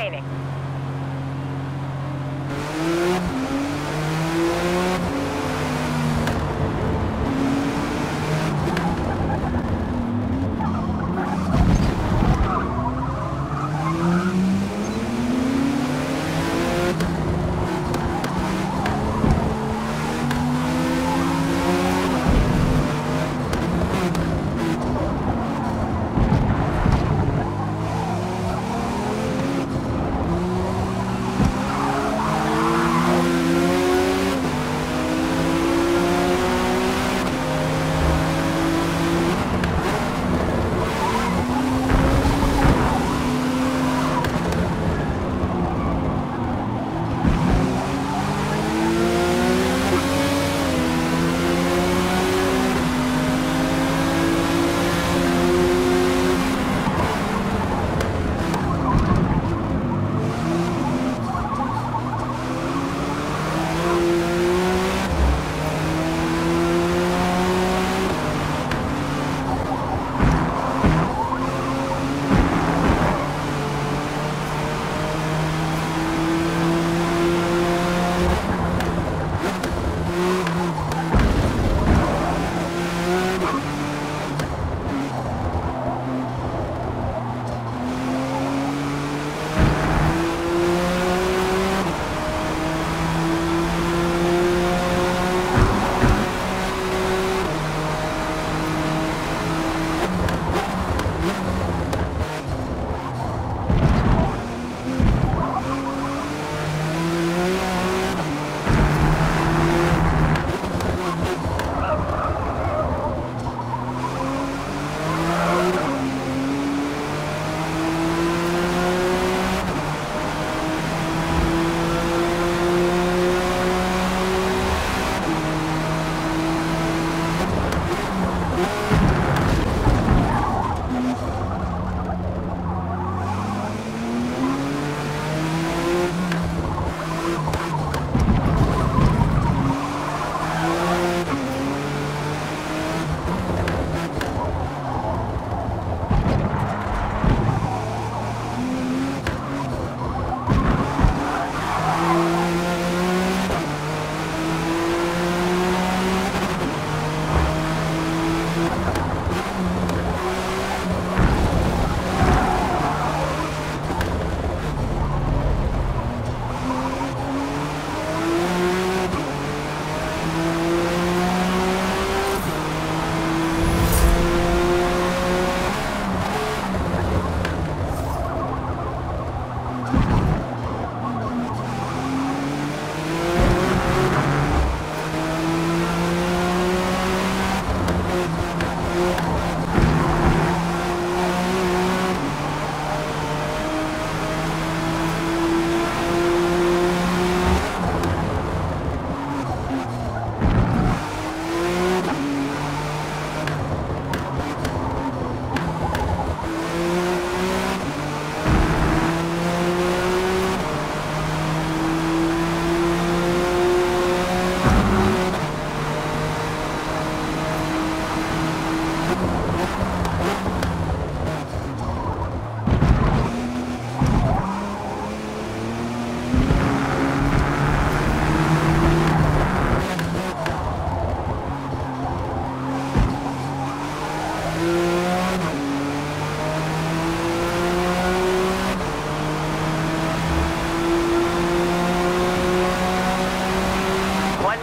Remaining.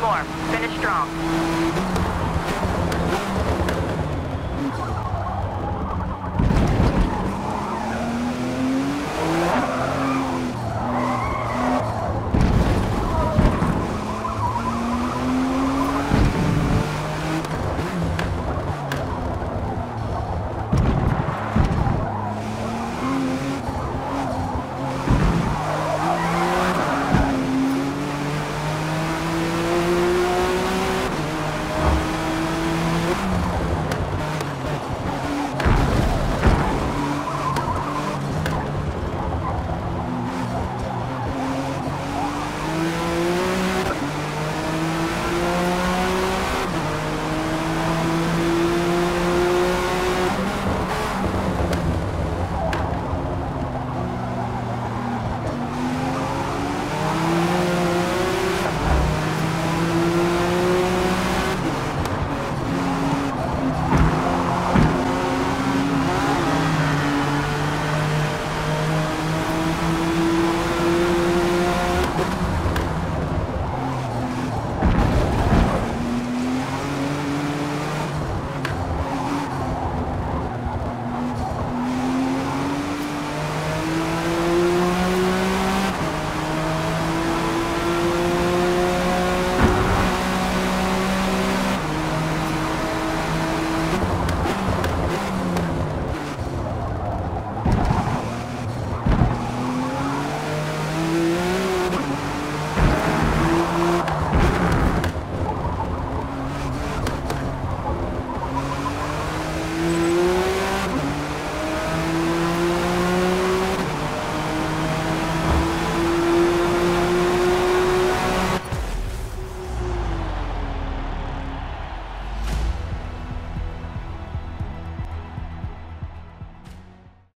more. Finish strong.